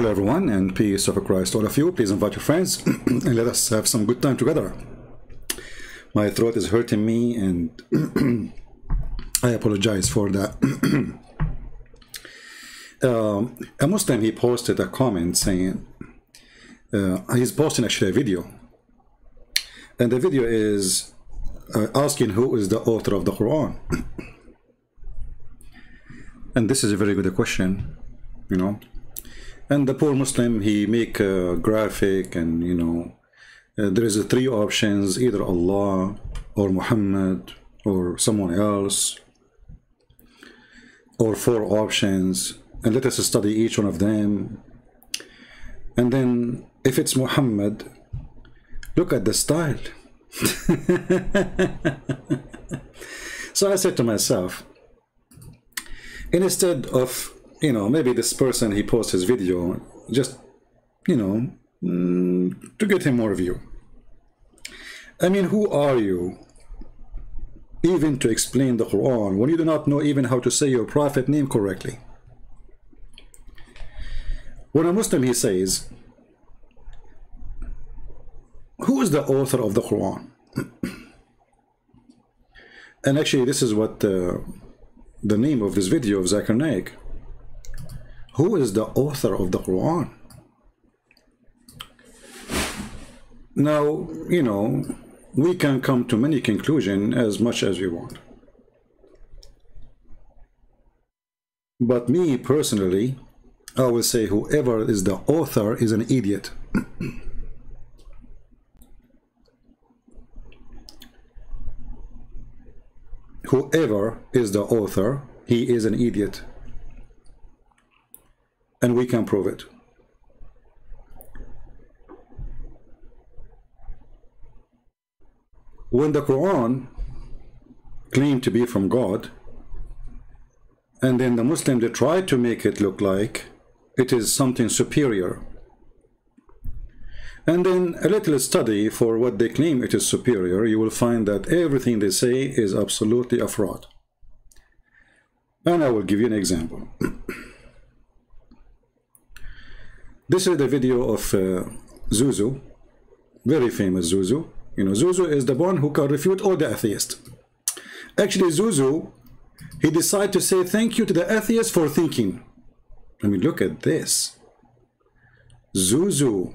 Hello everyone and peace of Christ all of you. Please invite your friends and let us have some good time together. My throat is hurting me and I apologize for that. um, a Muslim, he posted a comment saying, uh, he's posting actually a video. And the video is uh, asking who is the author of the Quran. and this is a very good question, you know. And the poor Muslim, he make a graphic and, you know, uh, there is a three options, either Allah or Muhammad or someone else or four options. And let us study each one of them. And then if it's Muhammad look at the style. So I said to myself instead of you know maybe this person he posts his video just you know mm, to get him more view I mean who are you even to explain the Quran when you do not know even how to say your prophet name correctly. When a Muslim he says, who is the author of the Quran? and actually this is what uh, the name of this video of Zakir Naik. Who is the author of the Quran? Now, you know, we can come to many conclusions as much as we want. But me personally, I will say whoever is the author is an idiot. whoever is the author, he is an idiot. And we can prove it. when the Quran claimed to be from God, and then the Muslim they tried to make it look like it is something superior. And then a little study for what they claim it is superior, you will find that everything they say is absolutely a fraud. And I will give you an example. this is the video of uh, Zuzu, very famous Zuzu, you know, Zuzu is the one who can refute all the atheists. Actually, Zuzu, he decided to say thank you to the atheist for thinking. I mean, look at this. Zuzu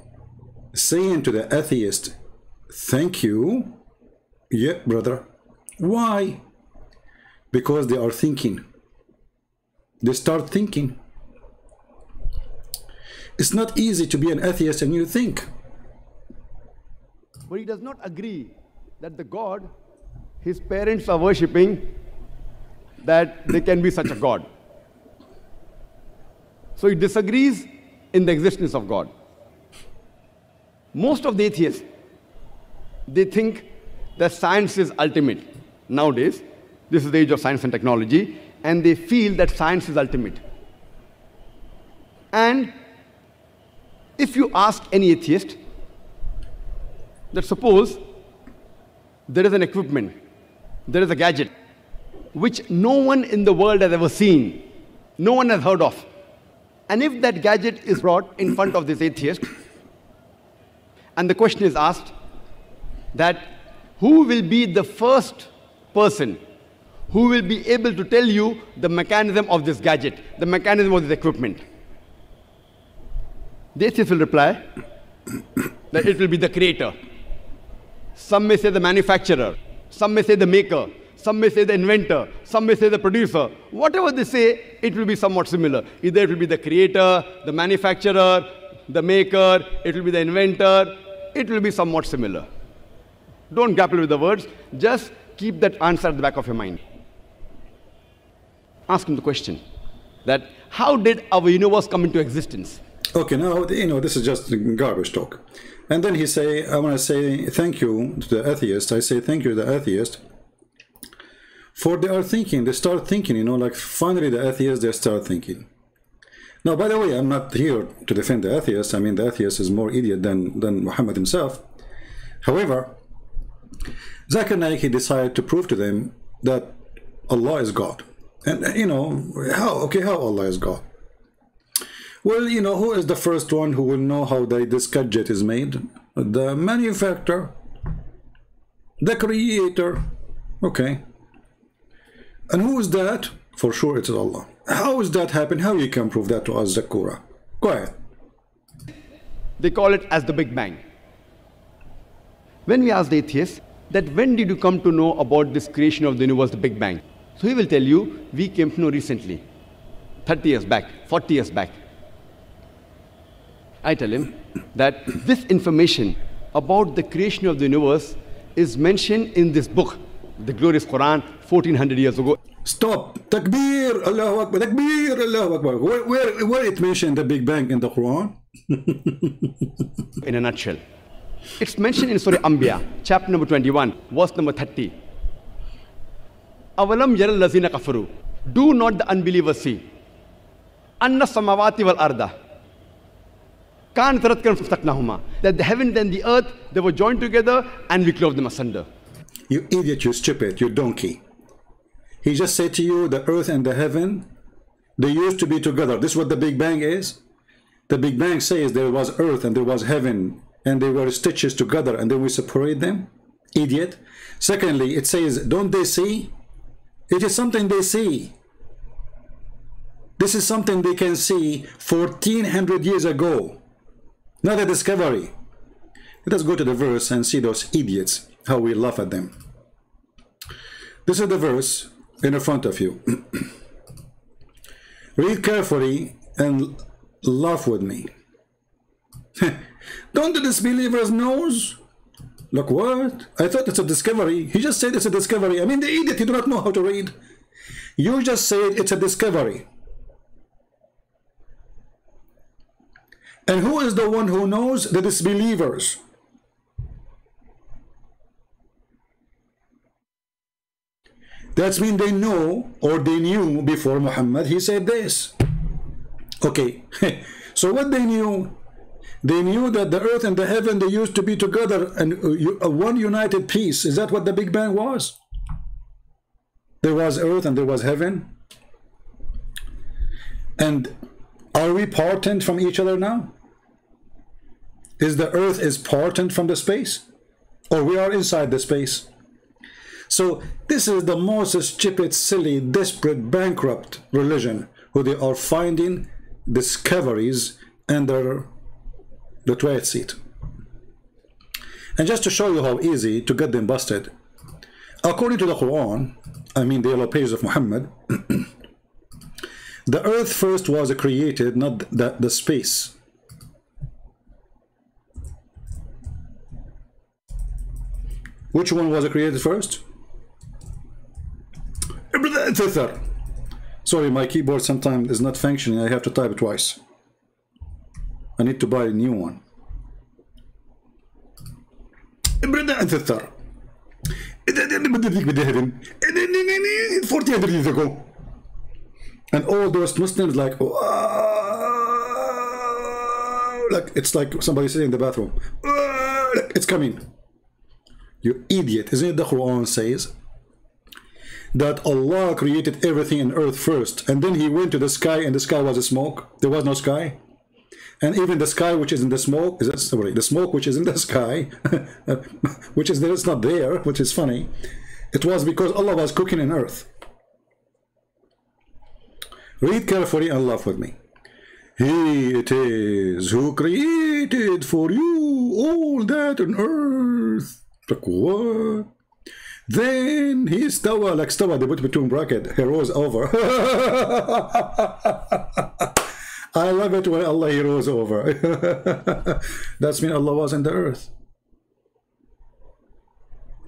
saying to the atheist, thank you. Yeah, brother. Why? Because they are thinking. They start thinking. It's not easy to be an atheist and you think. But he does not agree that the God his parents are worshipping, that there can be such a God. So he disagrees in the existence of God. Most of the atheists, they think that science is ultimate. Nowadays, this is the age of science and technology, and they feel that science is ultimate. And if you ask any atheist, that suppose there is an equipment, there is a gadget, which no one in the world has ever seen, no one has heard of. And if that gadget is brought in front of this atheist, and the question is asked that who will be the first person who will be able to tell you the mechanism of this gadget, the mechanism of this equipment? The atheist will reply that it will be the creator. Some may say the manufacturer, some may say the maker, some may say the inventor, some may say the producer. Whatever they say, it will be somewhat similar. Either it will be the creator, the manufacturer, the maker, it will be the inventor, it will be somewhat similar. Don't grapple with the words, just keep that answer at the back of your mind. Ask him the question that how did our universe come into existence? Okay, now, you know, this is just garbage talk. And then he say, I want to say thank you to the atheist. I say thank you to the atheist. For they are thinking, they start thinking, you know, like finally the atheists, they start thinking. Now, by the way, I'm not here to defend the atheist. I mean, the atheist is more idiot than, than Muhammad himself. However, Zakir Naik, he decided to prove to them that Allah is God. And, you know, how, okay, how Allah is God? Well, you know, who is the first one who will know how the, this gadget is made? The manufacturer, the creator. Okay. And who is that? For sure it is Allah. How is that happen? How you can prove that to us, Zakura? Go ahead. They call it as the Big Bang. When we ask the atheist that when did you come to know about this creation of the universe, the Big Bang? So he will tell you, we came to know recently, 30 years back, 40 years back. I tell him that this information about the creation of the universe is mentioned in this book, the glorious Quran, 1400 years ago. Stop. Takbir. Allahu Akbar. Takbir. Allahu Akbar. Where, where, where it mentioned the Big Bang in the Quran? in a nutshell. It's mentioned in Surah Anbiya, chapter number 21, verse number 30. Avalam yaral lazina kafaru. Do not the unbelievers see? Anna samawati wal arda. Kan taratkan That the heaven and the earth, they were joined together and we clove them asunder. You idiot, you stupid, you donkey. He just said to you, the earth and the heaven, they used to be together. This is what the Big Bang is. The Big Bang says there was earth and there was heaven and they were stitches together and then we separate them. Idiot. Secondly, it says, don't they see? It is something they see. This is something they can see 1400 years ago. Not a discovery. Let us go to the verse and see those idiots, how we laugh at them. This is the verse in front of you. Read carefully and laugh with me. Don't the disbelievers knows? Look what? I thought it's a discovery. He just said it's a discovery. I mean, the idiot, he do not know how to read. You just said it's a discovery. And who is the one who knows? The disbelievers. That's mean they know or they knew before Muhammad he said this. Okay, so what they knew? They knew that the earth and the heaven they used to be together and uh, one united piece. Is that what the Big Bang was? There was earth and there was heaven. And are we parted from each other now? Is the earth is parted from the space? Or we are inside the space? So this is the most stupid, silly, desperate, bankrupt religion who they are finding discoveries under the toilet seat. And just to show you how easy to get them busted, according to the Quran, I mean the yellow pages of Muhammad, the earth first was created, not the, the space. Which one was created first? Sorry, my keyboard sometimes is not functioning. I have to type it twice. I need to buy a new one. And all those Muslims like, like it's like somebody sitting in the bathroom. It's coming. You idiot. Isn't it the Quran says? that Allah created everything in earth first and then he went to the sky and the sky was a smoke there was no sky and even the sky which is in the smoke is sorry the smoke which is in the sky which is there it's not there which is funny it was because Allah was cooking in earth read carefully and laugh with me he it is who created for you all that on earth like what then he stawa, like stawa, they put between bracket, he rose over. I love it when Allah he rose over. That's mean Allah was in the earth.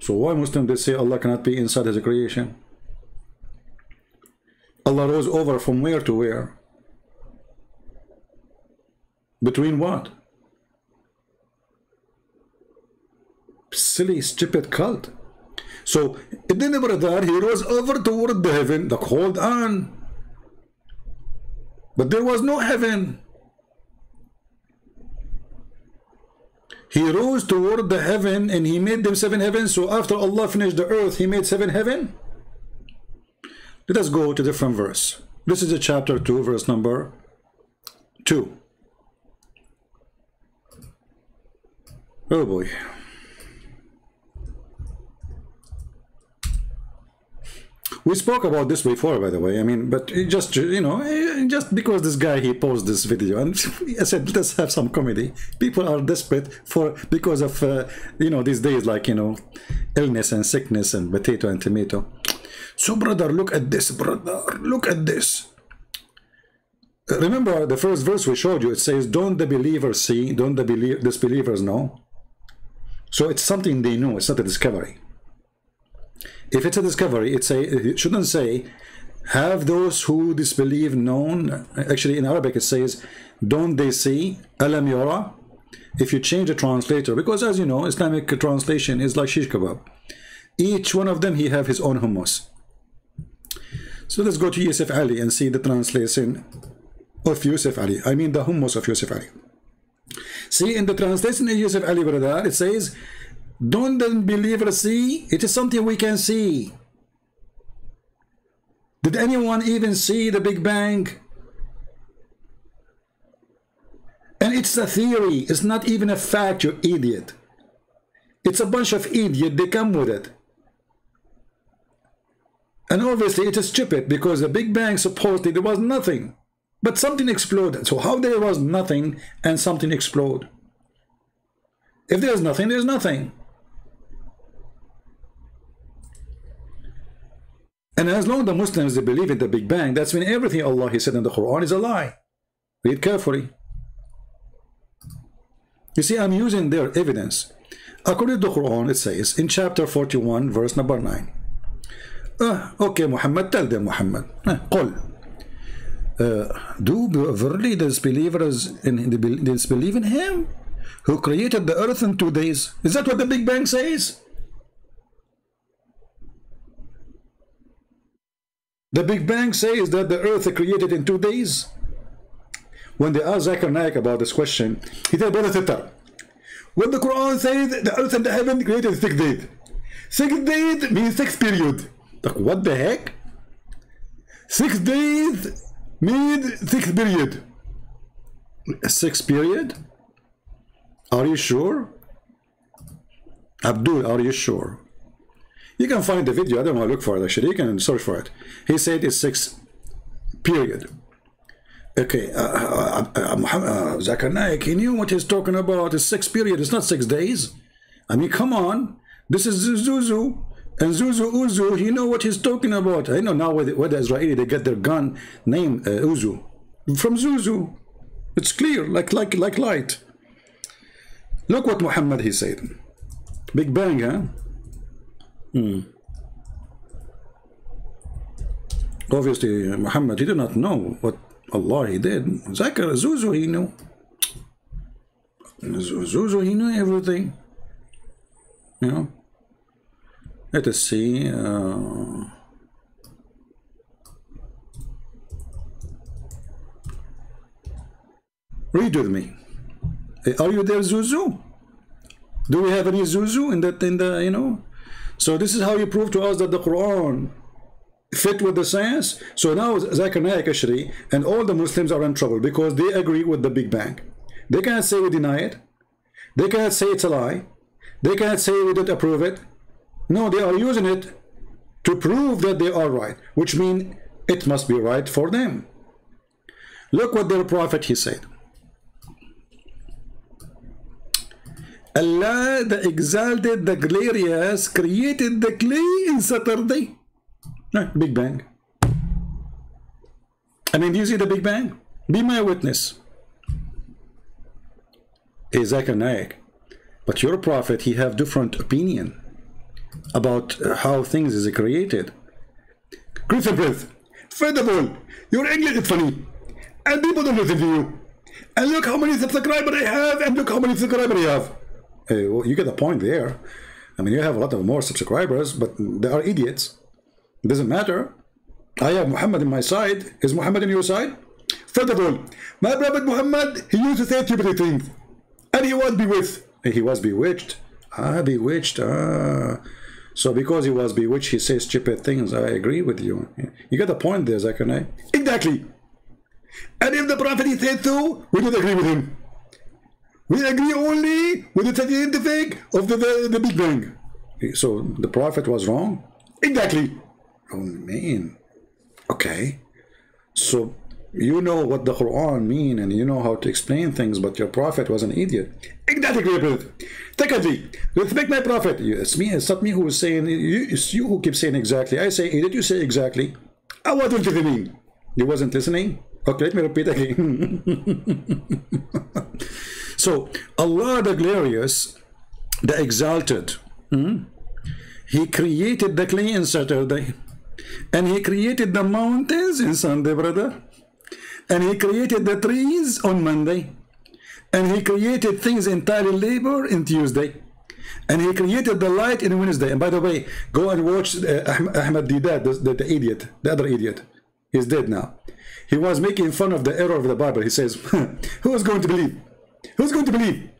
So why Muslim they say Allah cannot be inside his creation? Allah rose over from where to where? Between what? Silly, stupid cult. So it didn't that he rose over toward the heaven, the hold on. But there was no heaven. He rose toward the heaven and he made them seven heavens. So after Allah finished the earth, he made seven heaven. Let us go to different verse. This is a chapter 2, verse number 2. Oh boy. We spoke about this before, by the way. I mean, but just you know, just because this guy he posed this video, and I said let's have some comedy. People are desperate for because of uh, you know these days, like you know, illness and sickness and potato and tomato. So, brother, look at this, brother. Look at this. Remember the first verse we showed you. It says, "Don't the believers see? Don't the belie disbelievers know?" So it's something they know. It's not a discovery. If it's a discovery, it say it shouldn't say, "Have those who disbelieve known?" Actually, in Arabic it says, "Don't they see?" Alam yara. If you change the translator, because as you know, Islamic translation is like shish kebab. Each one of them he have his own hummus. So let's go to Yusuf Ali and see the translation of Yusuf Ali. I mean the hummus of Yusuf Ali. See, in the translation of Yusuf Ali brother, it says, don't the believers see? It is something we can see. Did anyone even see the Big Bang? And it's a theory. It's not even a fact, you idiot. It's a bunch of idiot. They come with it. And obviously it is stupid because the Big Bang supposedly there was nothing. But something exploded. So how there was nothing and something explode? If there's nothing, there's nothing. And as long as the Muslims they believe in the Big Bang, that's when everything Allah He said in the Quran is a lie. Read carefully. You see, I'm using their evidence. According to the Quran, it says in chapter 41, verse number 9. Okay, Muhammad, tell them, Muhammad. Uh, قل. Uh, do verily disbelievers in the disbelieve in him who created the earth in two days? Is that what the Big Bang says? The Big Bang says that the earth created in two days. When they asked Zakir Naik about this question, he said, Brother Tittar, when the Quran says the earth and the heaven created six days, six days means six period. Like, what the heck? Six days means six period. Six period? Are you sure? Abdul, are you sure? You can find the video. I don't want to look for it actually. You can search for it. He said it's six period. Okay, uh, uh, uh, uh Naik, he knew what he's talking about. It's six period. It's not six days. I mean, come on. This is Zuzu. And Zuzu Uzu, he know what he's talking about. I know now where the, the Israeli, they get their gun name uh, Uzu. From Zuzu. It's clear, like, like, like light. Look what Muhammad, he said. Big Bang, huh? Hmm. Obviously, Muhammad, he did not know what Allah he did. Zakir, Zuzu, he knew. Zuzu, he knew everything. You know? Let us see. Uh, read with me. Are you there, Zuzu? Do we have any Zuzu in that in the you know? So this is how you prove to us that the Quran fit with the science. So now Zakir Naik Ashri and all the Muslims are in trouble because they agree with the Big Bang. They cannot say we deny it. They cannot say it's a lie. They cannot say we don't approve it. No, they are using it to prove that they are right, which means it must be right for them. Look what their prophet he said. Allah, the exalted, the glorious, created the clay in Saturday. Ah, Big Bang. I mean, do you see the Big Bang? Be my witness. Zakir Naik. But your prophet, he have different opinion about how things is created. Prince, first of all, your English is funny, and people don't listen to you. And look how many subscribers I have, and look how many subscribers I have. Hey, well, you get the point there. I mean, you have a lot of more subscribers, but they are idiots. It doesn't matter. I have Muhammad in my side. Is Muhammad in your side? First of all, my prophet Muhammad, he used to say stupid things. And he was bewitched. He was bewitched. Ah, bewitched. Ah. So because he was bewitched, he says stupid things. I agree with you. You get the point there, Zakir. Exactly. And if the Prophet he said so, we don't agree with him. We agree only with the scientific of the, the, the Big Bang. So the Prophet was wrong? Exactly. Oh man. Okay. So you know what the Quran mean and you know how to explain things, but your Prophet was an idiot. Exactly. Secondly, respect my Prophet. It's me, it's not me who is saying, you, it's you who keep saying exactly. I say, did you say exactly? I wasn't listening. You wasn't listening? Okay, let me repeat again. so, Allah the Glorious, the Exalted, hmm? He created the clay in Saturday. And He created the mountains in Sunday, brother. And He created the trees on Monday. And He created things entirely labor in Tuesday. And He created the light in Wednesday. And by the way, go and watch uh, Ahmed Deedat, the, the, idiot, the other idiot. He's dead now. He was making fun of the error of the Bible. He says, who is going to believe? Who's going to believe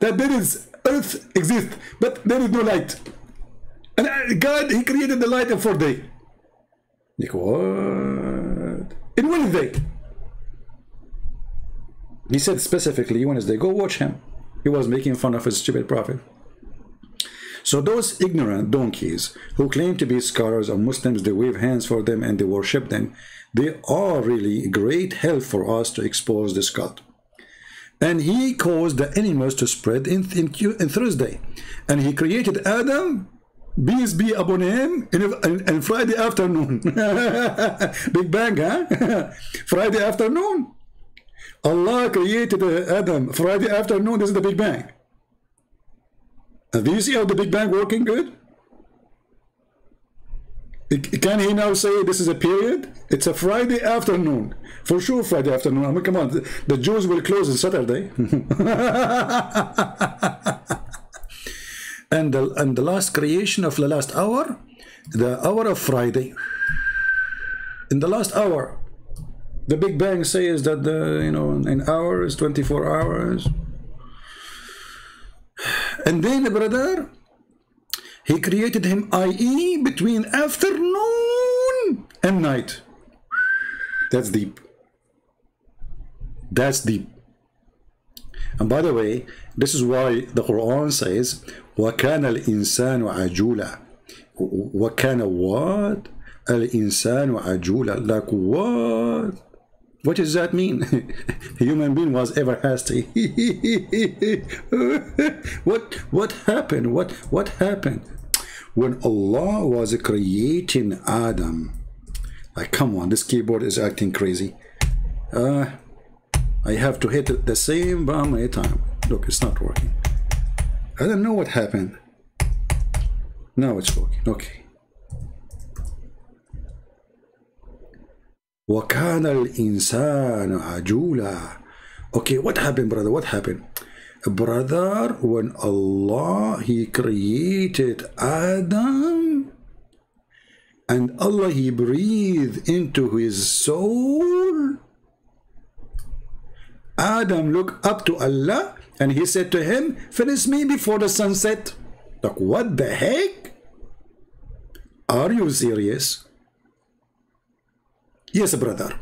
that there is earth exists, but there is no light? And uh, God, He created the light in four days. Like, what? In Wednesday. He said specifically Wednesday, go watch him. He was making fun of his stupid prophet. So those ignorant donkeys who claim to be scholars of Muslims, they wave hands for them and they worship them, they are really great help for us to expose this cult. And he caused the animals to spread in, in, in Thursday. And he created Adam, peace be upon him, in, in, in Friday afternoon. Big bang, huh? Friday afternoon. Allah created uh, Adam Friday afternoon. This is the Big Bang. And do you see how the Big Bang working good? Can he now say this is a period? It's a Friday afternoon. For sure, Friday afternoon. I mean, come on. The Jews will close on Saturday. and, the, and the last creation of the last hour, the hour of Friday, in the last hour, the Big Bang says that the you know in hours, 24 hours. And then brother, he created him IE between afternoon and night. That's deep. That's deep. And by the way, this is why the Quran says, وَكَانَ الْإِنسَانُ عَجُولًا وَكَانَ what? الْإِنسَانُ عَجُولًا Like what? What does that mean? Human being was ever hasty. what what happened? What what happened? When Allah was creating Adam, like come on, this keyboard is acting crazy. Uh, I have to hit the same button every time. Look, it's not working. I don't know what happened. Now it's working. Okay. وَكَانَ الْإِنسَانُ عَجُولًا Okay, what happened, brother? What happened? Brother, when Allah, He created Adam, and Allah, He breathed into his soul, Adam looked up to Allah, and he said to him, finish me before the sunset. Like, what the heck? Are you serious? Yes, brother.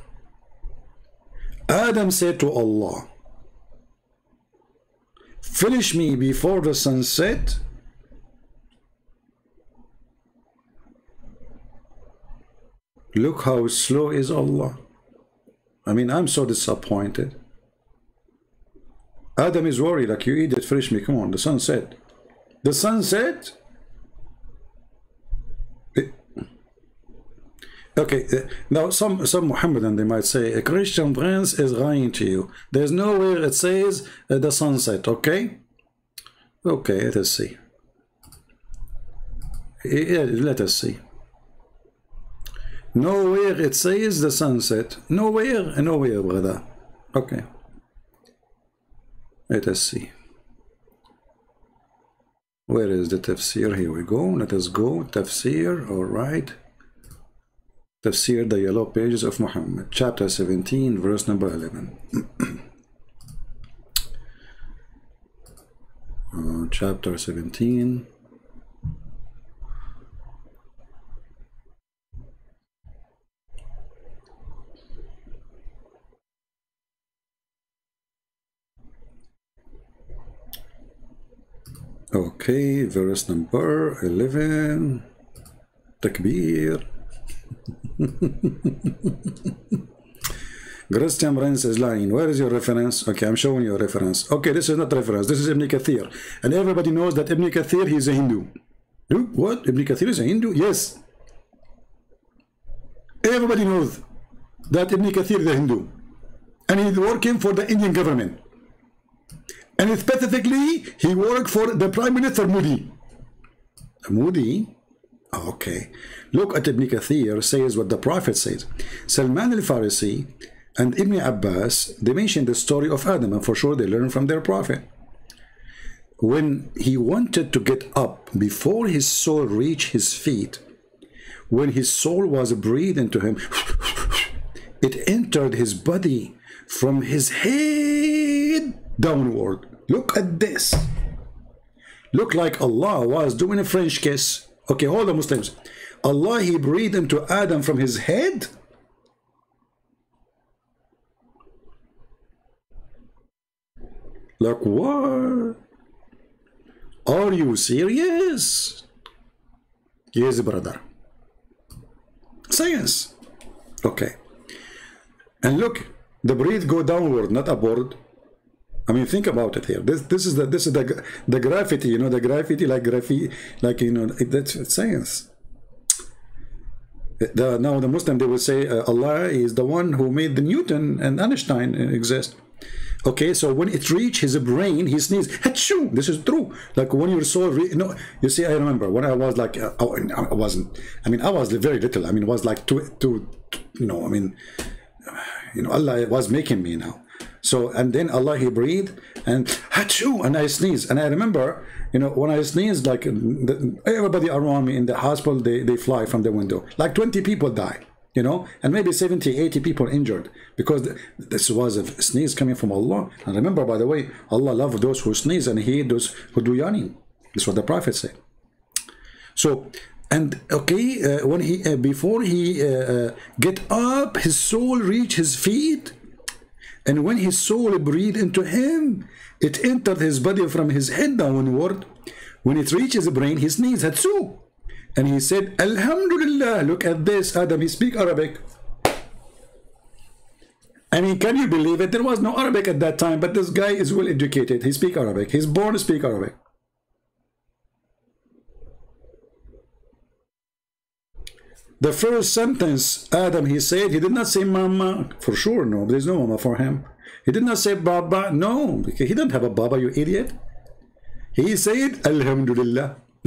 Adam said to Allah, Finish me before the sunset. Look how slow is Allah. I mean, I'm so disappointed. Adam is worried, like you eat it, finish me. Come on, the sunset. The sunset Okay, uh, now some some Muhammadan they might say a Christian prince is lying to you. There's nowhere it says uh, the sunset. Okay, okay, let us see. Yeah, let us see. Nowhere it says the sunset. Nowhere, nowhere, brother. Okay. Let us see. Where is the tafsir? Here we go. Let us go. Tafsir, all right. Tafsir, the Yellow Pages of Muhammad, chapter 17, verse number 11. uh, chapter 17. Okay, verse number 11. Takbir. Christian Prince is lying. Where is your reference? Okay, I'm showing you a reference. Okay, this is not reference. This is Ibn Kathir. And everybody knows that Ibn Kathir, he's a Hindu. What? Ibn Kathir is a Hindu? Yes. Everybody knows that Ibn Kathir is a Hindu. And he's working for the Indian government. And specifically, he worked for the Prime Minister Modi. Modi? Oh, okay. Look at Ibn Kathir says what the Prophet says. Salman al-Farisi and Ibn Abbas, they mention the story of Adam, and for sure they learn from their Prophet. When he wanted to get up before his soul reached his feet, when his soul was breathed into him, it entered his body from his head downward. Look at this. Look like Allah was doing a French kiss. Okay, hold on, Muslims. Allah, He breathed into Adam from his head. Like what? Are you serious? Yes, brother. Science. Okay. And look, the breath go downward, not upward. I mean, think about it here. This this is the this is the the graffiti. You know, the graffiti like graffiti, like you know, it, that's science. The, now the Muslim they will say uh, Allah is the one who made the Newton and Einstein exist. Okay, so when it reached his brain, he sneezed. Achoo! This is true. Like when your soul, re- no, you see, I remember when I was like, uh, I wasn't. I mean, I was very little. I mean, it was like two, two, you know. I mean, you know, Allah was making me now. So, and then Allah, He breathed and achoo, and I sneezed. And I remember, you know, when I sneezed, like the, everybody around me in the hospital, they, they fly from the window. Like 20 people die, you know, and maybe 70, 80 people injured because this was a sneeze coming from Allah. And remember, by the way, Allah loves those who sneeze and He those who do yawning. That's what the Prophet said. So, and okay, uh, when he uh, before he uh, uh get up, his soul reach his feet and when his soul breathed into him, it entered his body from his head downward. When it reached his brain, his knees had so. And he said, Alhamdulillah, look at this, Adam, he speak Arabic. I mean, can you believe it? There was no Arabic at that time, but this guy is well educated. He speak Arabic. He's born to speak Arabic. The first sentence, Adam, he said, he did not say mama. For sure, no. There's no mama for him. He did not say baba. No, because he didn't have a baba, you idiot. He said, Alhamdulillah.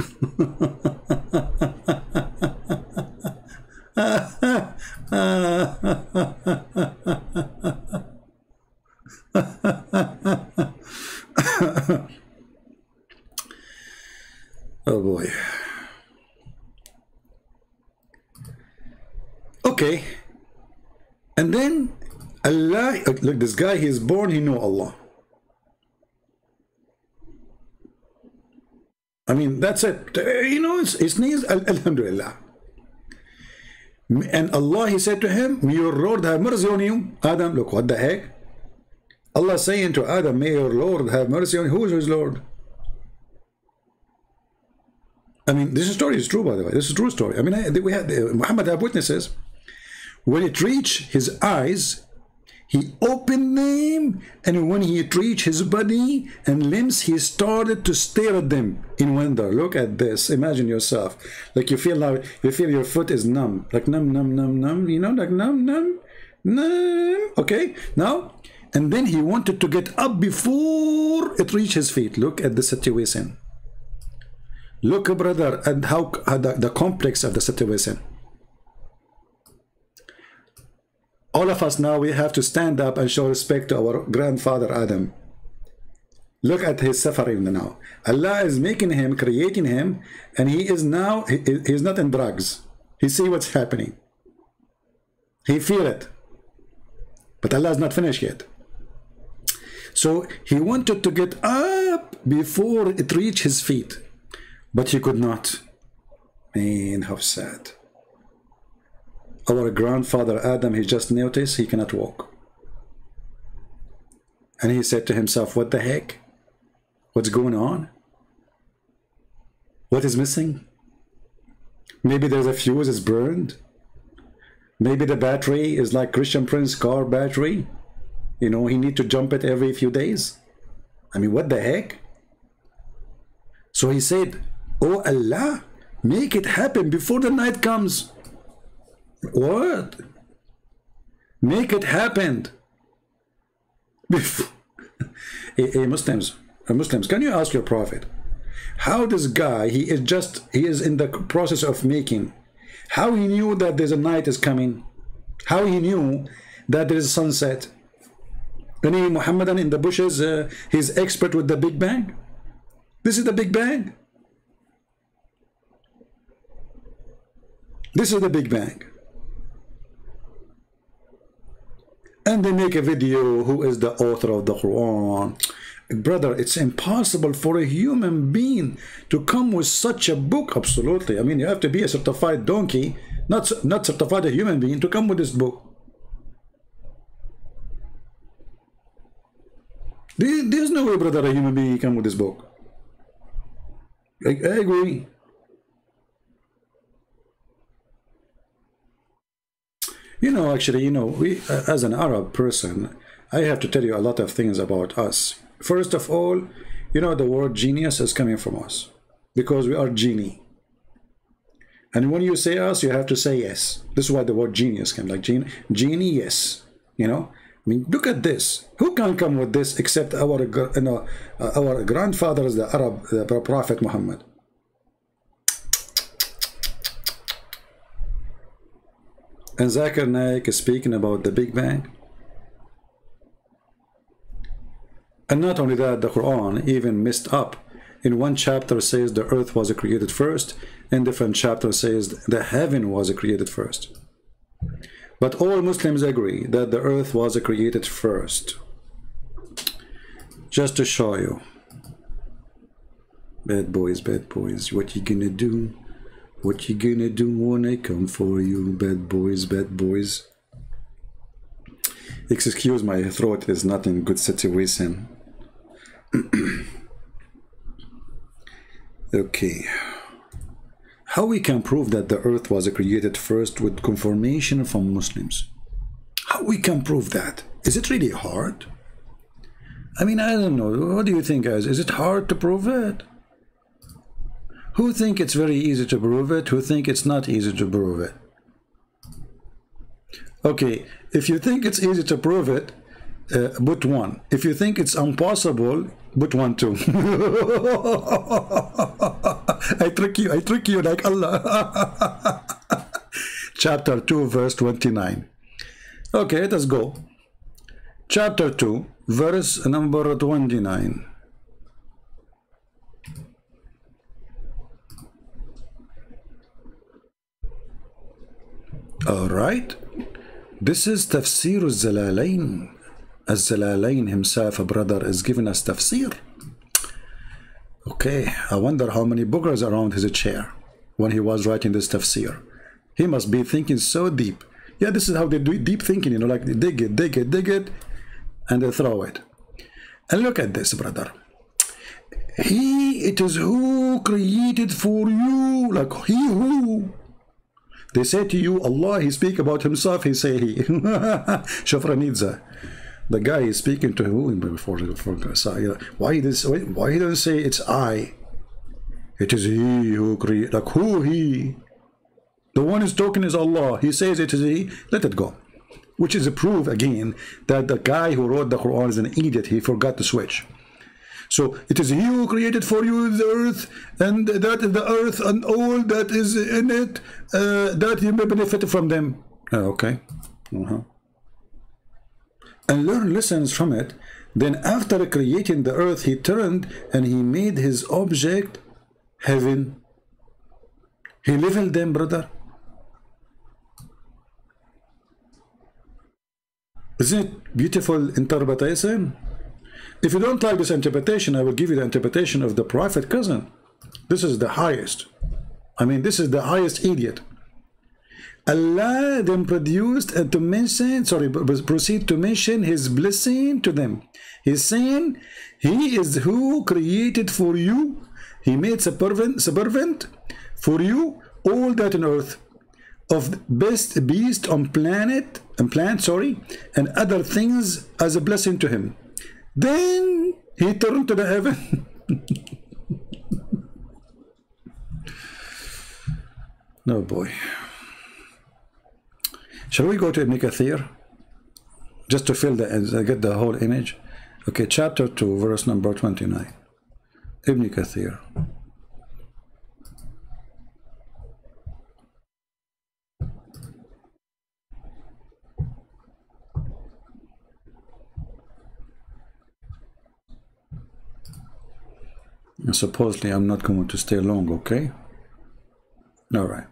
oh boy. Okay. And then Allah, look, this guy, he's born, he know Allah. I mean, that's it. Uh, you know, his, his is Alhamdulillah. And Allah, he said to him, May your Lord have mercy on you. Adam, look, what the heck? Allah saying to Adam, May your Lord have mercy on you. Who is his Lord? I mean, this story is true, by the way. This is a true story. I mean, we had uh, Muhammad have witnesses. When it reached his eyes, he opened them, and when he reached his body and limbs, he started to stare at them in wonder. Look at this. Imagine yourself. Like you feel like you feel your foot is numb. Like numb, numb, numb, numb. You know, like numb, numb, numb. Okay? Now, and then he wanted to get up before it reached his feet. Look at the situation. Look, brother, at how, the, the complex of the situation. All of us now, we have to stand up and show respect to our grandfather Adam. Look at his suffering now. Allah is making him, creating him, and he is now, he, he's not in drugs. He see what's happening. He feel it. But Allah is not finished yet. So he wanted to get up before it reached his feet. But he could not. Man, how sad. Our grandfather Adam, he just noticed he cannot walk. And he said to himself, what the heck? What's going on? What is missing? Maybe there's a fuse is burned. Maybe the battery is like Christian Prince car battery. You know, he need to jump it every few days. I mean, what the heck? So he said, Oh Allah, make it happen before the night comes. What? Make it happen. Hey, Muslims, Muslims, can you ask your prophet? How this guy, he is just, he is in the process of making. How he knew that there's a night is coming. How he knew that there is sunset. Any Muhammadan in the bushes, uh, he's expert with the Big Bang. This is the Big Bang. This is the Big Bang. And they make a video who is the author of the Quran. Brother it's impossible for a human being to come with such a book. Absolutely. I mean you have to be a certified donkey not not certified a human being to come with this book. There's no way brother a human being come with this book. I, I agree you know actually you know we as an arab person i have to tell you a lot of things about us First of all, you know, the word genius is coming from us because we are genie. And when you say us, you have to say yes. This is why the word genius came, like genie, genie, yes. You know, I mean, look at this. Who can come with this except our, you know, uh, our grandfathers, the Arab, the Prophet Muhammad. And Zakir Naik is speaking about the Big Bang. And not only that, the Quran even messed up. In one chapter says the earth was created first, in different chapter says the heaven was created first. But all Muslims agree that the earth was created first. Just to show you. Bad boys, bad boys, what you gonna do? What you gonna do when I come for you? Bad boys, bad boys. Excuse my throat is not in good situation. okay. How we can prove that the earth was created first with confirmation from Muslims? How we can prove that? Is it really hard? I mean, I don't know. What do you think, guys? Is it hard to prove it? Who think it's very easy to prove it? Who think it's not easy to prove it? Okay, if you think it's easy to prove it, uh, one. If you think it's impossible, put one too. I trick you, I trick you like Allah. Chapter 2, verse 29. Okay, let's go. Chapter 2, verse number 29. All right. This is Tafsir al-Jalalain. Al-Jalalain himself, a brother, is giving us tafsir. Okay, I wonder how many boogers around his chair when he was writing this tafsir. He must be thinking so deep. Yeah, this is how they do deep thinking, you know, like they dig it, dig it, dig it, and they throw it. And look at this, brother. He, it is who created for you, like he who. They say to you, Allah, he speak about himself, he say he. Shafranidza the guy is speaking to who? Before before why this why he doesn't say it's I? It is he who create like who he? The one who's talking is Allah. He says it is he. Let it go. Which is a proof again that the guy who wrote the Quran is an idiot. He forgot to switch so it is he who created for you the earth and that the earth and all that is in it uh, that you may benefit from them uh, okay uh -huh and learn lessons from it. Then after creating the earth, he turned and he made his object heaven. He leveled them, brother. Isn't it beautiful interpretation? If you don't like this interpretation, I will give you the interpretation of the prophet cousin. This is the highest. I mean, this is the highest idiot. Allah then produced and to mention, sorry, proceed to mention his blessing to them. He's saying, He is who created for you He made subservient, subservient for you all that on earth of best beast on planet and plant, sorry, and other things as a blessing to him. Then he turned to the heaven. no boy. Shall we go to Ibn Kathir? Just to fill the uh, get the whole image. Okay, chapter 2, verse number 29. Ibn Kathir. Supposedly I'm not going to stay long, okay? All right.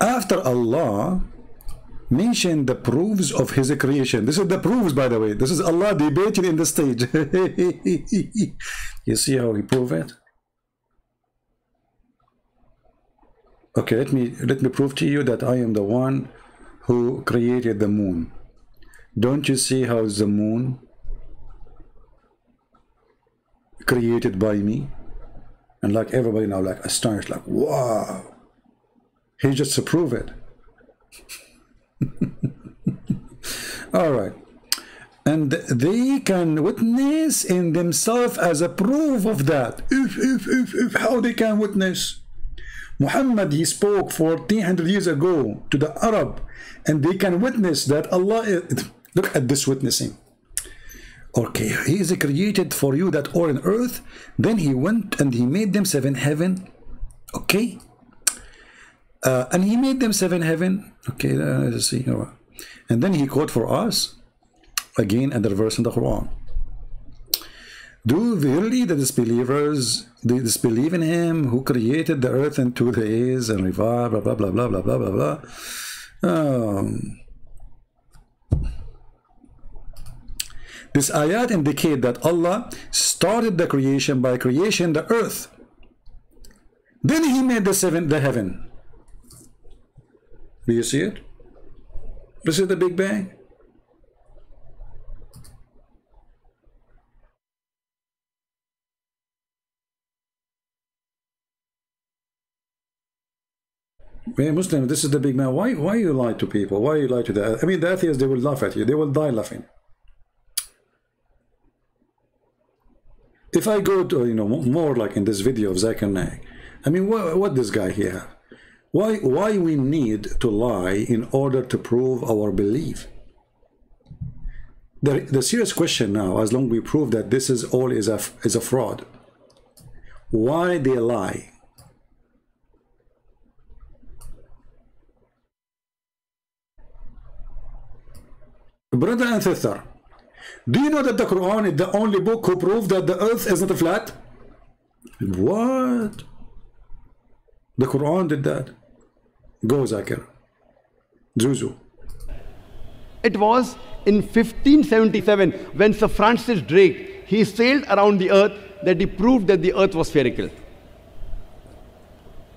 After Allah mentioned the proofs of his creation. This is the proofs, by the way. This is Allah debating in the stage. you see how he proved it? Okay let me let me prove to you that I am the one who created the moon. Don't you see how the moon created by me? And like everybody now like astonished like wow. He just proved it. All right. And they can witness in themselves as a proof of that. If if if, if how they can witness Muhammad, he spoke 1400 years ago to the Arab, and they can witness that Allah, is, look at this witnessing. Okay, he is created for you that are in earth. Then he went and he made them seven heaven. Okay. Uh, and he made them seven heaven. Okay, uh, let's see. And then he called for us again another verse in the Quran. Do really the disbelievers they disbelieve in him who created the earth in two days and revived, blah, blah, blah, blah, blah, blah, blah, blah. Um, this ayat indicate that Allah started the creation by creation the earth. Then he made the seven the heaven. Do you see it? This is the Big Bang. Hey, Muslim, this is the big man. Why why you lie to people? Why you lie to the I mean the atheists they will laugh at you. They will die laughing. If I go to you know more like in this video of Zakir Naik, I mean what what this guy here? Why why we need to lie in order to prove our belief? The, the serious question now, as long we prove that this is all is a is a fraud, why they lie? Brother and sister, do you know that the Quran is the only book who proved that the earth is not flat? What? The Quran did that. Go, Zakir. Zuzu. It was in 1577 when Sir Francis Drake, he sailed around the earth that he proved that the earth was spherical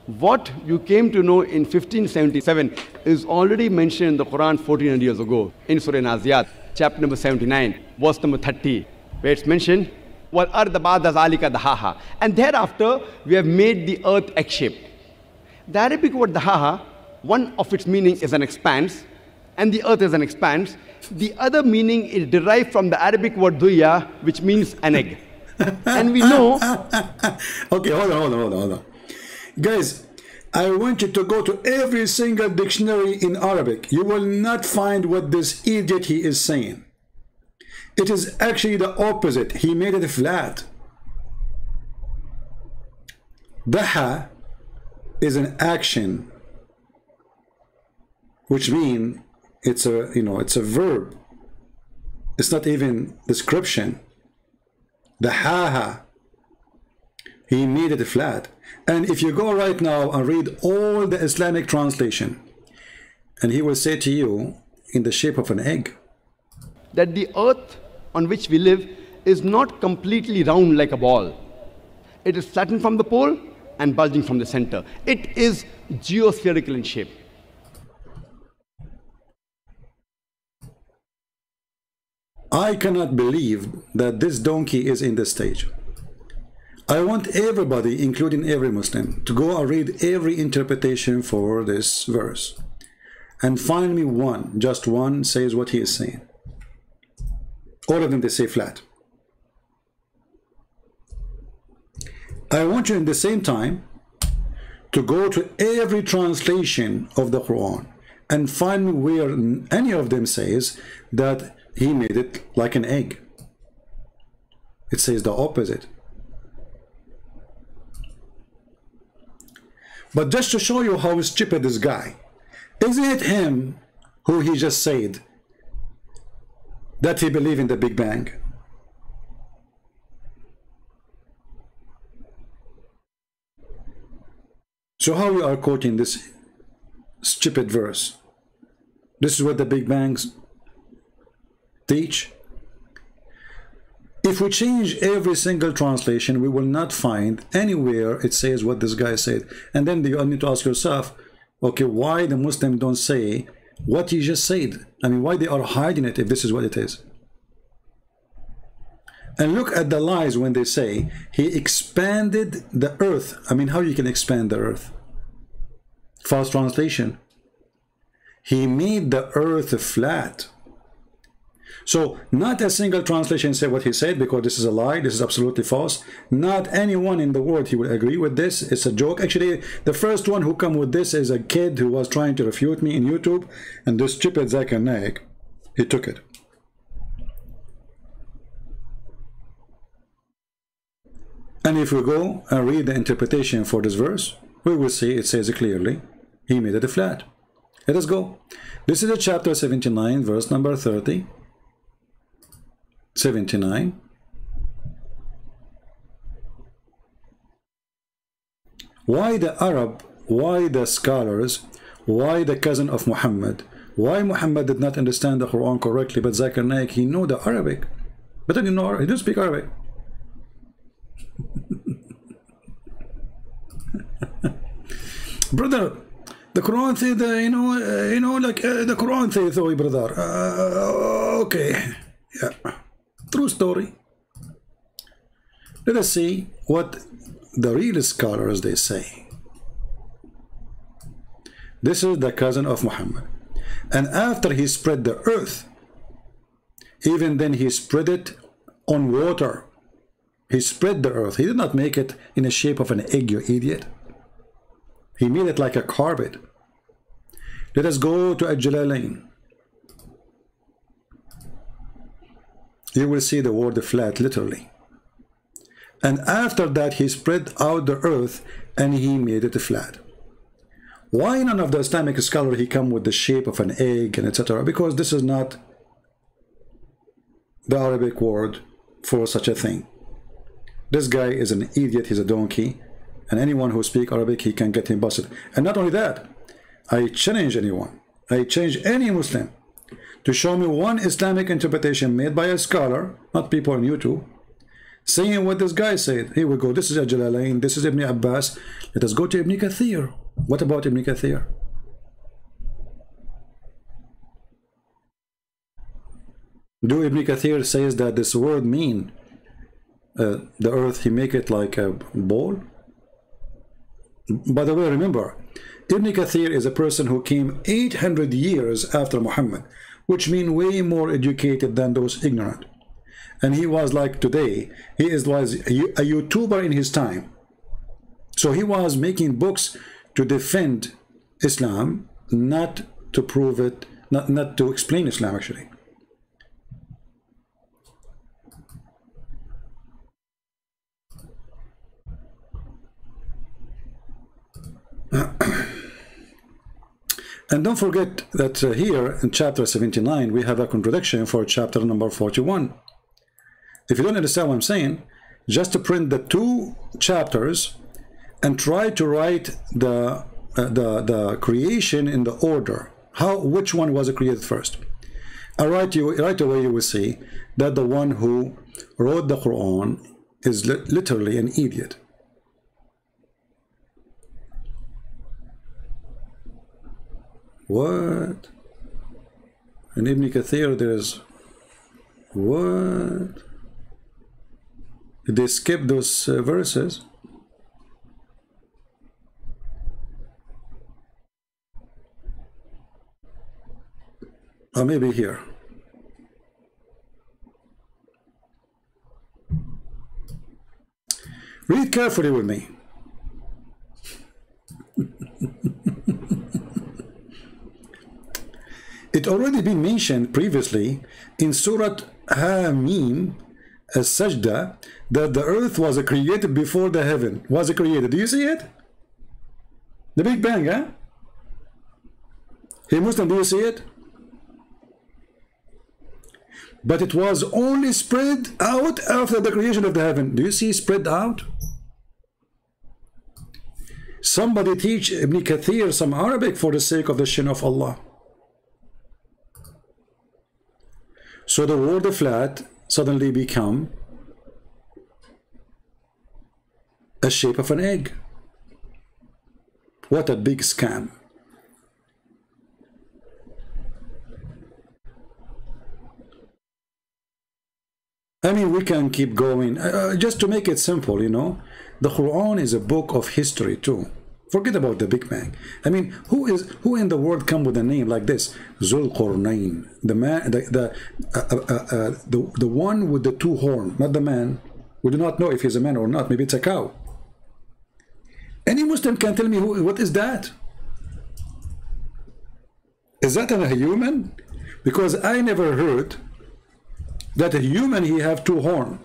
what you came to know in 1577 is already mentioned in the Quran 1400 years ago in Surah Naziyat, chapter number 79, verse number 30, where it's mentioned, and thereafter, we have made the earth egg shaped. The Arabic word dahaha, one of its meanings is an expanse, and the earth is an expanse. The other meaning is derived from the Arabic word duya, which means an egg. and we know. okay, hold on, hold on, hold on, hold on. Guys, I want you to go to every single dictionary in Arabic. You will not find what this idiot he is saying. It is actually the opposite. He made it flat. Daha is an action, which means it's a you know it's a verb. It's not even description. Dahaha. He made it flat. And if you go right now and read all the Islamic translation, and he will say to you, in the shape of an egg, that the earth on which we live is not completely round like a ball. It is flattened from the pole and bulging from the center. It is geospherical in shape. I cannot believe that this donkey is in this stage. I want everybody, including every Muslim, to go and read every interpretation for this verse. And find me one, just one, says what he is saying. All of them, they say flat. I want you in the same time to go to every translation of the Quran and find me where any of them says that he made it like an egg. It says the opposite. But just to show you how stupid this guy, isn't it him who he just said that he believed in the Big Bang? So how we are quoting this stupid verse? This is what the Big Bangs teach. If we change every single translation, we will not find anywhere it says what this guy said. And then you need to ask yourself, okay, why the Muslim don't say what he just said? I mean, why they are hiding it if this is what it is? And look at the lies when they say he expanded the earth. I mean, how you can expand the earth? False translation. He made the earth flat. So not a single translation said what he said because this is a lie. This is absolutely false. Not anyone in the world he will agree with this. It's a joke. Actually, the first one who come with this is a kid who was trying to refute me in YouTube. And this stupid Zakir he took it. And if we go and read the interpretation for this verse, we will see it says clearly. He made it a flat. Let us go. This is the chapter 79, verse number 30. 79 why the Arab why the scholars why the cousin of Muhammad? Why Muhammad did not understand the Quran correctly but Zakir Naik he knew the Arabic. But then you know he didn't speak Arabic. Brother the Quran says uh, you know uh, you know like uh, the Quran says oh brother. Uh, okay. Yeah True story. Let us see what the real scholars they say. This is the cousin of Muhammad. And after he spread the earth, even then he spread it on water. He spread the earth. He did not make it in the shape of an egg, you idiot. He made it like a carpet. Let us go to Al-Jalalain. You will see the word flat literally. And after that, he spread out the earth and he made it flat. Why none of the Islamic scholar he come with the shape of an egg and etc. Because this is not the Arabic word for such a thing. This guy is an idiot, he's a donkey, and anyone who speak Arabic, he can get him busted. And not only that, I challenge anyone, I challenge any Muslim to show me one Islamic interpretation made by a scholar, not people on YouTube, saying what this guy said. Here we go. This is Jalalain. This is Ibn Abbas. Let us go to Ibn Kathir. What about Ibn Kathir? Do Ibn Kathir says that this word mean uh, the earth, he make it like a ball? By the way, remember, Ibn Kathir is a person who came 800 years after Muhammad which mean way more educated than those ignorant. And he was like today, he is was a YouTuber in his time. So he was making books to defend Islam, not to prove it, not, not to explain Islam actually. And don't forget that uh, here in chapter 79, we have a contradiction for chapter number 41. If you don't understand what I'm saying, just to print the two chapters and try to write the, uh, the, the creation in the order. How, which one was created first? Right, you, right away you will see that the one who wrote the Quran is li literally an idiot. What? In Ibn Kathir, there's What? They skip those uh, verses? Or maybe here. Read carefully with me. it already been mentioned previously in Surah Hamim, as Sajda, that the earth was created before the heaven was created. Do you see it? The Big Bang, huh? Hey Muslim, do you see it? But it was only spread out after the creation of the heaven. Do you see spread out? Somebody teach Ibn Kathir some Arabic for the sake of the shin of Allah. So the word flat suddenly become a shape of an egg. What a big scam. I mean, we can keep going. Uh, uh, just to make it simple, you know, the Quran is a book of history too. Forget about the Big Bang. I mean, who is who in the world come with a name like this? Zulqarnain, the man, the the, uh, uh, uh, uh, the the one with the two horn, not the man. We do not know if he's a man or not. Maybe it's a cow. Any Muslim can tell me who, what is that? Is that a human? Because I never heard that a human he have two horn.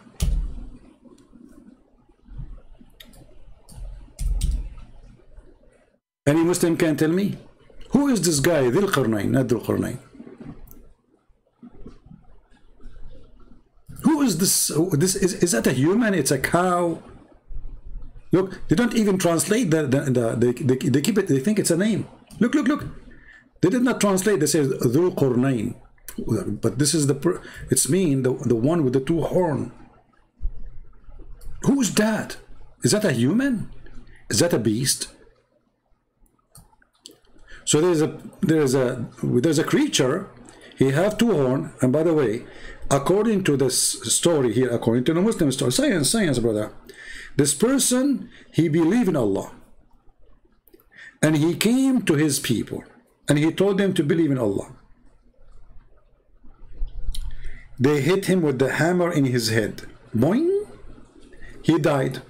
Any Muslim can tell me? Who is this guy? Dhul Qarnayn, not Dhul Qarnayn. Who is this? This is, is that a human? It's a cow. Look, they don't even translate the, the, the they, they, they keep it, they think it's a name. Look, look, look. They did not translate, they say Dhul Qarnayn. But this is the, it's mean, the, the one with the two horn. Who is that? Is that a human? Is that a beast? So there's a there's a there's a creature. He have two horn, and by the way, according to this story here, according to the Muslim story, science, science, brother, this person he believed in Allah, and he came to his people, and he told them to believe in Allah. They hit him with the hammer in his head. Boing! He died.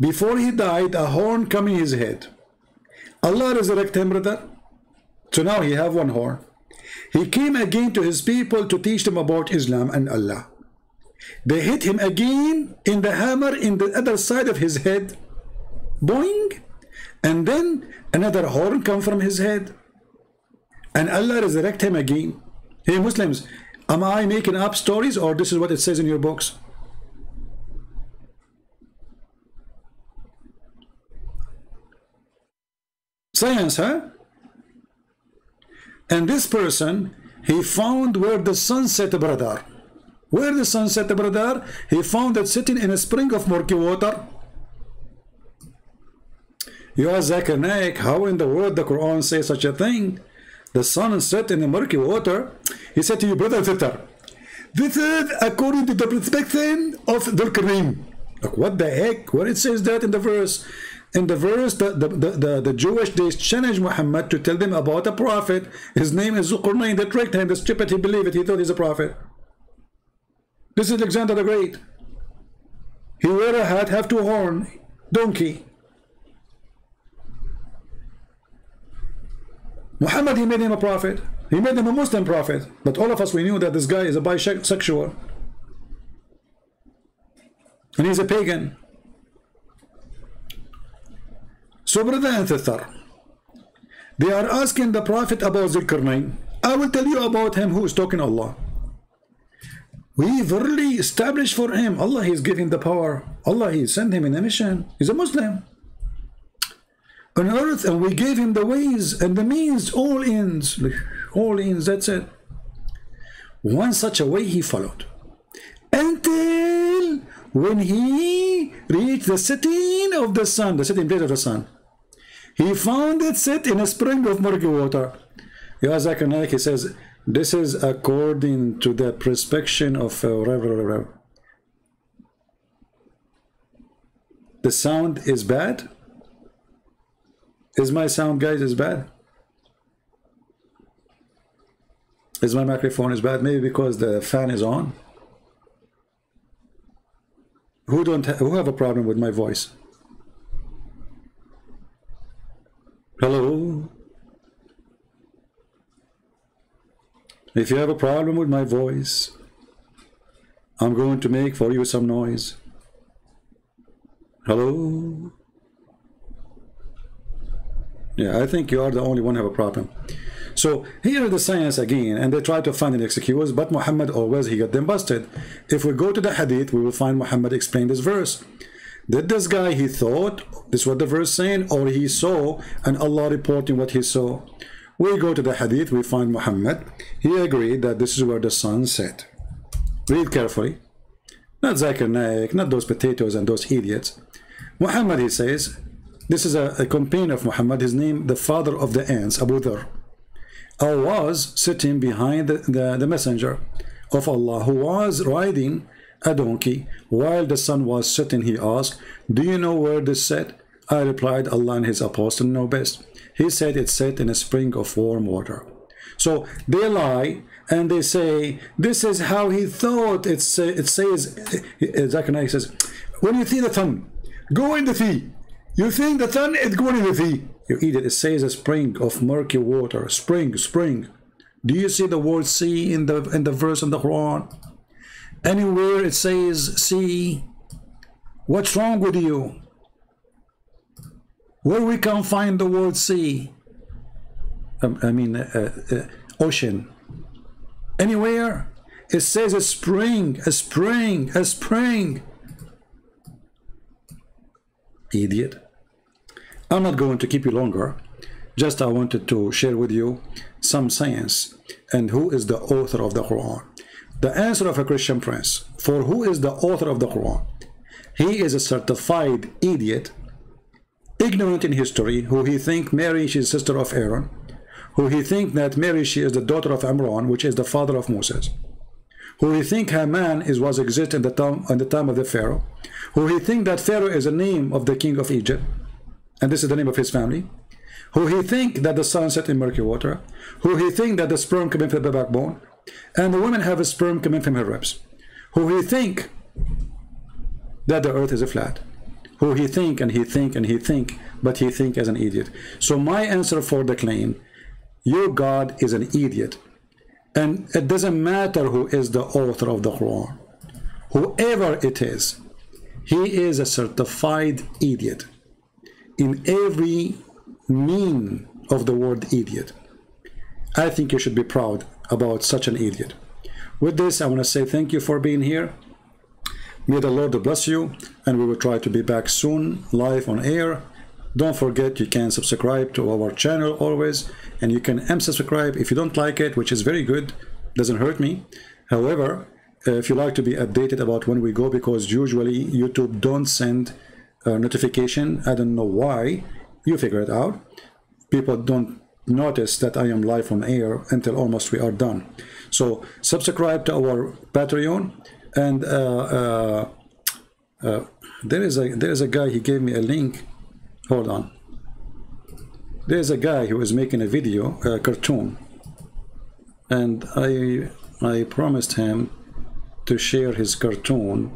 Before he died, a horn come in his head. Allah resurrect him, brother. So now he have one horn. He came again to his people to teach them about Islam and Allah. They hit him again in the hammer in the other side of his head. Boing! And then another horn come from his head. And Allah resurrect him again. Hey Muslims, Am I making up stories or this is what it says in your books? Science, huh? And this person, he found where the sun set, brother. Where the sun set, brother? He found it sitting in a spring of murky water. You are Naik, how in the world the Quran says such a thing? The sun set in the murky water. He said to you, brother sister, this is according to the perspective of Dhul Like, what the heck? Where it says that in the verse? In the verse, the, the, the, the, Jewish, they challenged Muhammad to tell them about a prophet. His name is Zulqarnain. They tricked him. The stupid, he believed it. He thought he's a prophet. This is Alexander the Great. He wear a hat, have two horn, donkey. Muhammad, he made him a prophet. He made him a Muslim prophet. But all of us, we knew that this guy is a bisexual. And he's a pagan. So brother and sister, they are asking the prophet about Zulkarnain. I will tell you about him who is talking Allah. We verily established for him. Allah is giving the power. Allah he sent him in a mission. He's a Muslim on earth and we gave him the ways and the means all ends all ends that's it one such a way he followed until when he reached the setting of the sun the setting place of the sun he found it set in a spring of murky water Ya Zakir Naik, he says This is according to the prescription of uh, the sound is bad. Is my sound, guys, is bad? Is my microphone is bad? Maybe because the fan is on. Who don't ha who have a problem with my voice? Hello. If you have a problem with my voice, I'm going to make for you some noise. Hello? Yeah, I think you are the only one who have a problem. So here is the science again, and they try to find an excuse, but Muhammad always, he got them busted. If we go to the hadith, we will find Muhammad explain this verse. Did this guy, he thought, this is what the verse saying, or he saw, and Allah reporting what he saw? We go to the hadith, we find Muhammad. He agreed that this is where the sun set. Read carefully. Not Zakir Naik, not those potatoes and those idiots. Muhammad, he says, this is a, a companion of Muhammad, his name, the father of the ants, Abu Dhar. I was sitting behind the, the, the messenger of Allah who was riding a donkey while the sun was setting. He asked, Do you know where this set? I replied, Allah and his apostle know best. He said it set in a spring of warm water. So they lie and they say, This is how he thought. It's, it says, uh, Zechariah says, When you see the sun, go in the sea. You think the sun is going in the sea. You eat it. It says a spring of murky water. Spring, spring. Do you see the word sea in the in the verse in the Quran? Anywhere it says sea. What's wrong with you? Where we can find the word sea? Um, I mean, uh, uh, ocean. Anywhere? It says a spring, a spring, a spring. Idiot. I'm not going to keep you longer. Just I wanted to share with you some science and who is the author of the Quran. The answer of a Christian prince for who is the author of the Quran. He is a certified idiot, ignorant in history, who he think Mary she is sister of Aaron, who he think that Mary she is the daughter of Amron, which is the father of Moses, who he think Haman is was exist in the time in the time of the Pharaoh, who he think that Pharaoh is a name of the king of Egypt, and this is the name of his family, who he think that the sun set in murky water, who he think that the sperm coming from the backbone, and the women have a sperm coming from her ribs, who he think that the earth is a flat, who he think and he think and he think, but he think as an idiot. So my answer for the claim, your God is an idiot. And it doesn't matter who is the author of the Quran. Whoever it is, he is a certified idiot in every mean of the word idiot. I think you should be proud about such an idiot. With this, I want to say thank you for being here. May the Lord bless you, and we will try to be back soon, live on air. Don't forget, you can subscribe to our channel always, and you can unsubscribe if you don't like it, which is very good, doesn't hurt me. However, if you like to be updated about when we go, because usually YouTube don't send a notification, I don't know why, you figure it out. People don't notice that I am live on air until almost we are done. So subscribe to our Patreon and uh, uh, uh, there is a there is a guy he gave me a link. Hold on. There's a guy who is making a video a cartoon. And I I promised him to share his cartoon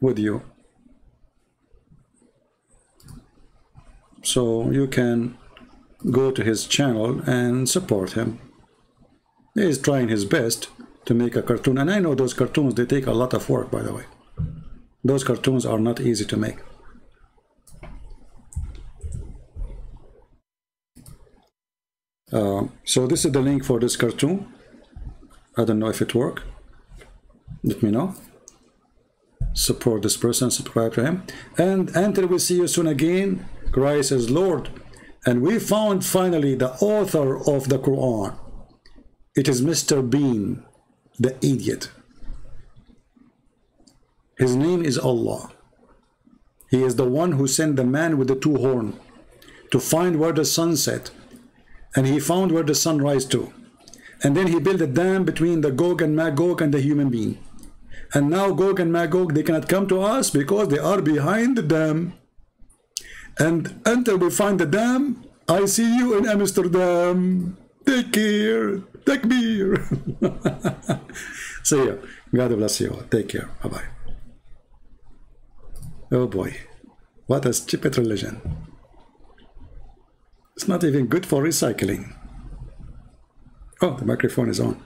with you. So you can go to his channel and support him he is trying his best to make a cartoon. And I know those cartoons, they take a lot of work, by the way. Those cartoons are not easy to make. Uh, so this is the link for this cartoon. I don't know if it worked. Let me know. Support this person, subscribe to him. And until we see you soon again, Christ is Lord. And we found finally the author of the Quran. It is Mr. Bean the idiot. His name is Allah. He is the one who sent the man with the two horn to find where the sun set, and he found where the sun rise to. And then he built a dam between the Gog and Magog and the human being. And now Gog and Magog, they cannot come to us because they are behind the dam. And until we find the dam, I see you in Amsterdam. Take care. Take beer. see you. God bless you. Take care. Bye-bye. Oh boy. What a stupid religion. It's not even good for recycling. Oh, the microphone is on.